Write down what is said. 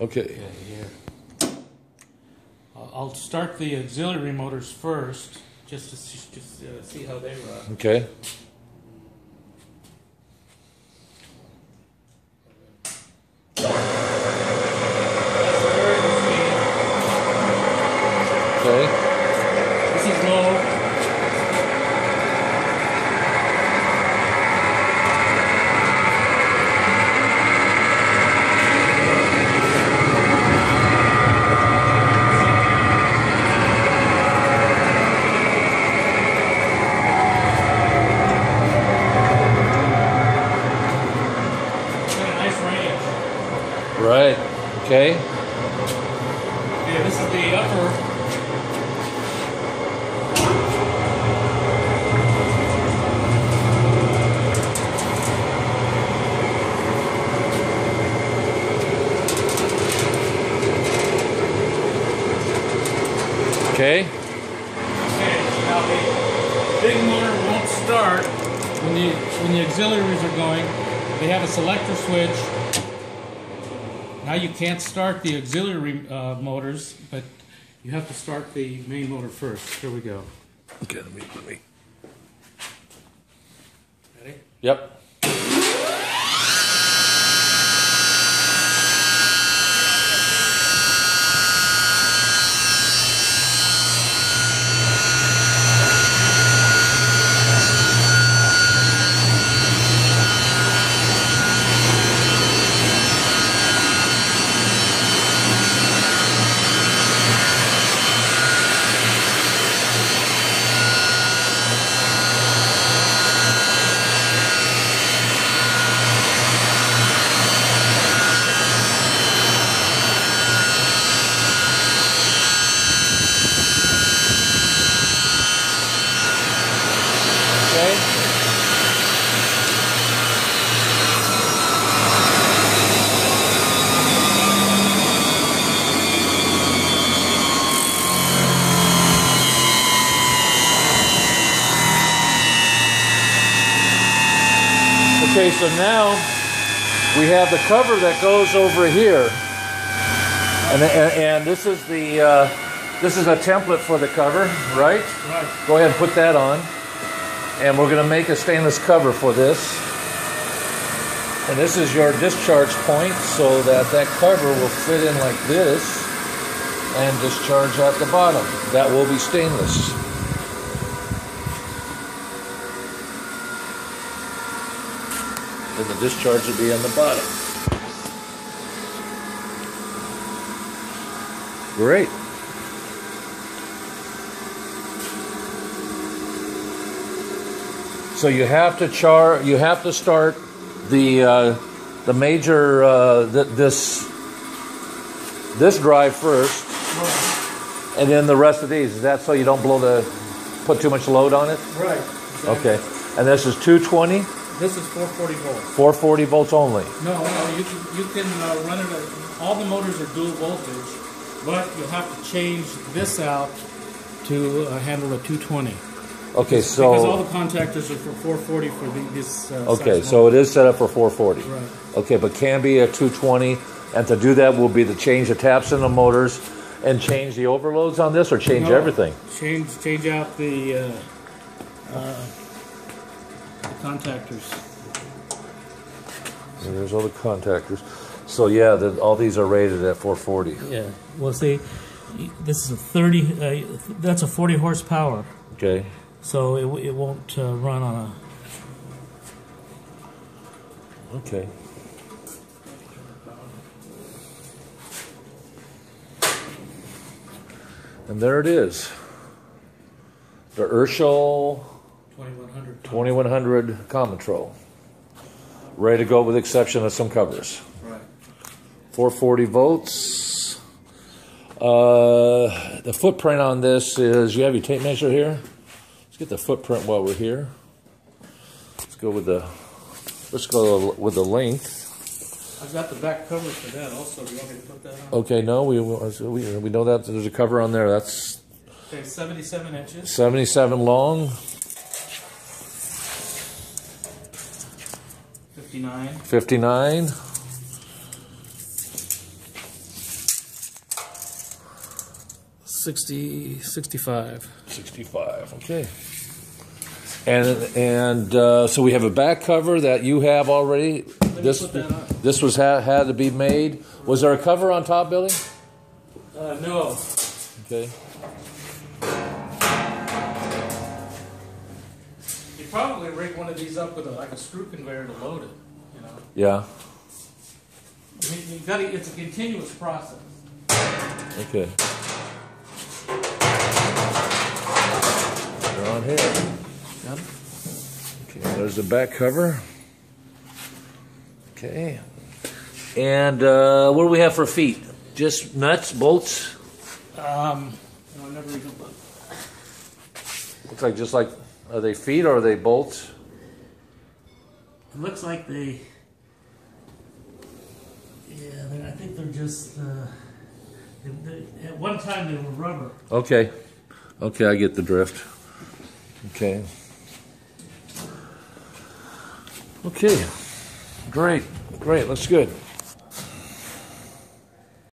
Okay. Okay, here. I'll I'll start the auxiliary motors first, just to see, just, uh, see how they run. Okay. That's the variable speed. Okay. This is low. It's got a nice range. Right. Okay. Okay, this is the upper. Okay. Okay, now the big motor won't start when the when the auxiliaries are going. They have a selector switch. Now you can't start the auxiliary uh, motors, but you have to start the main motor first. Here we go. Okay. Let me. Let me. Ready? Yep. Okay. Okay, so now we have the cover that goes over here, and and, and this is the uh, this is a template for the cover, right? Right. Go ahead and put that on. And we're going to make a stainless cover for this. And this is your discharge point so that that cover will fit in like this and discharge at the bottom. That will be stainless. And the discharge will be on the bottom. Great. So you have to char. You have to start the uh, the major uh, th- this this drive first, and then the rest of these. Is that so you don't blow the put too much load on it? Right. Okay. And this is 220, This is 440 volts. 440 volts only. No, no, you can you can uh, run it. At, all the motors are dual voltage, but you'll have to change this out to uh, handle a 220. Okay, so because all the contactors are for 440 for the, this. Uh, okay, so it is set up for 440. Right. Okay, but can be a 220, and to do that will be to change the taps in the motors and change the overloads on this, or change No, everything. Change change out the, uh, uh, the contactors. And there's all the contactors. So yeah, the, all these are rated at 440. Yeah. Well, see, this is a 30. Uh, that's a 40 horsepower, Okay. so it, it won't uh, run on a. Okay. And there it is. The Urschel 2100. 2100 Comitrol. Ready to go with the exception of some covers. Right. 440 volts. Uh, the footprint on this is, you have your tape measure here? Let's get the footprint while we're here. Let's go with the, let's go with the length. I've got the back cover for that also. Do you want me to put that on? Okay, no, we, we, we know that there's a cover on there. That's Okay, 77 inches. 77 long, 59. 59. Sixty. Sixty five. Sixty five. Okay. And and uh, so we have a back cover that you have already. This this was ha- had to be made. Was there a cover on top, Billy? Uh, no. Okay. Probably rig one of these up with a, like a screw conveyor to load it. You know, Yeah. I mean, you got to. It's a continuous process. Okay. They're on here. Okay, there's the back cover. Okay. And uh, what do we have for feet? Just nuts, bolts? Um, no, I never even looked. Looks like just like are they feet or are they bolts? It looks like they. Yeah, I think they're just. Uh, they, they, at one time they were rubber. Okay. Okay, I get the drift. Okay. Okay. Great. Great. Looks good.